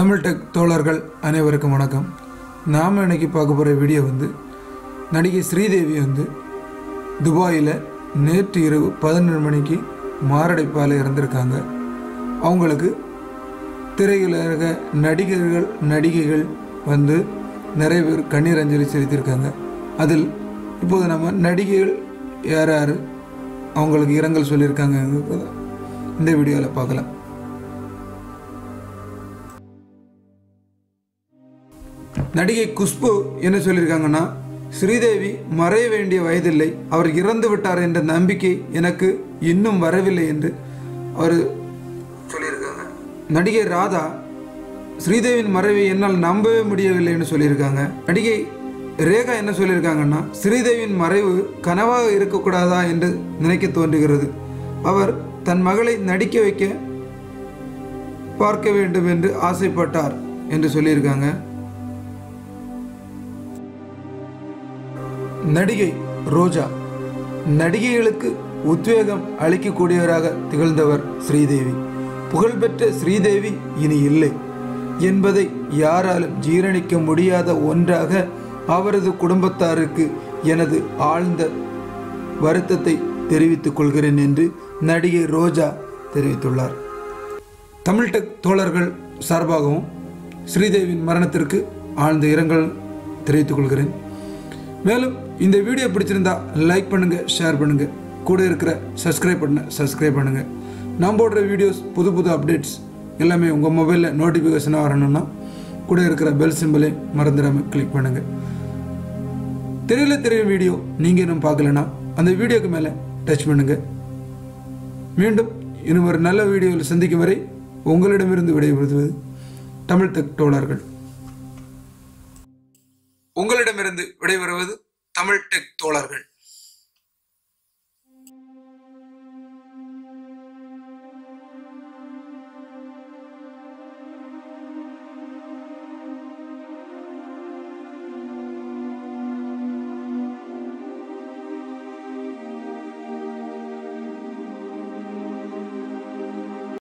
Tamil tech தோழர்கள் அனைவருக்கும் வணக்கம். நாம் இன்றைக்கி பார்க்க போகிற வீடியோ வந்து நடிகை ஸ்ரீதேவி வந்து துபாயில் நேற்று இரவு பதினொரு மணிக்கு மாரடைப்பால் இறந்திருக்காங்க. அவங்களுக்கு திரையுலக நடிகர்கள் நடிகைகள் வந்து நிறைய பேர் கண்ணீர் அஞ்சலி செலுத்தியிருக்காங்க. அதில் இப்போது நம்ம நடிகைகள் யார் யார் அவங்களுக்கு இரங்கல் சொல்லியிருக்காங்க. இந்த வீடியோவில் பார்க்கலாம். நடிகை குஷ்பு என்ன சொல்லியிருக்காங்கன்னா ஸ்ரீதேவி மறைய வேண்டிய வயதில்லை. அவர் இறந்து விட்டார் என்ற நம்பிக்கை எனக்கு இன்னும் வரவில்லை என்று அவர் சொல்லியிருக்காங்க. நடிகை ராதா ஸ்ரீதேவியின் மறைவை என்னால் நம்பவே முடியவில்லைன்னு சொல்லியிருக்காங்க. நடிகை ரேகா என்ன சொல்லியிருக்காங்கன்னா ஸ்ரீதேவியின் மறைவு கனவாக இருக்கக்கூடாதா என்று நினைக்க தோன்றுகிறது. அவர் தன் மகளை நடிக்க வைக்க பார்க்க வேண்டும் என்று ஆசைப்பட்டார் என்று சொல்லியிருக்காங்க. நடிகை ரோஜா நடிகைகளுக்கு உத்வேகம் அளிக்கக்கூடியவராக திகழ்ந்தவர் ஸ்ரீதேவி. புகழ்பெற்ற ஸ்ரீதேவி இனி இல்லை என்பதை யாராலும் ஜீரணிக்க முடியாத ஒன்றாக அவரது குடும்பத்தாருக்கு எனது ஆழ்ந்த வருத்தத்தை தெரிவித்துக் கொள்கிறேன் என்று நடிகை ரோஜா தெரிவித்துள்ளார். தமிழ் டெக் தோழர்கள் சார்பாகவும் ஸ்ரீதேவியின் மரணத்திற்கு ஆழ்ந்த இரங்கல் தெரிவித்துக் கொள்கிறேன். மேலும் இந்த வீடியோ பிடிச்சிருந்தா லைக் பண்ணுங்க ஷேர் பண்ணுங்க. கூட இருக்கிற சப்ஸ்கிரைப் பண்ண சப்ஸ்கிரைப் பண்ணுங்க. நான் போடுற வீடியோஸ் புது புது அப்டேட்ஸ் எல்லாமே உங்கள் மொபைலில் நோட்டிஃபிகேஷனாக வரணும்னா கூட இருக்கிற பெல் சிம்பிளை மறந்துடாமல் கிளிக் பண்ணுங்க. தெரியல தெரியும் வீடியோ நீங்கள் இன்னும் பார்க்கலனா அந்த வீடியோக்கு மேலே டச் பண்ணுங்க. மீண்டும் இன்னும் ஒரு நல்ல வீடியோவில் சந்திக்கும் வரை உங்களிடமிருந்து விடைபெறுவது தமிழ் தக் தோழர்கள். உங்களிடமிருந்து விடைபெறுவது தமிழ் டெக் தோழர்கள்.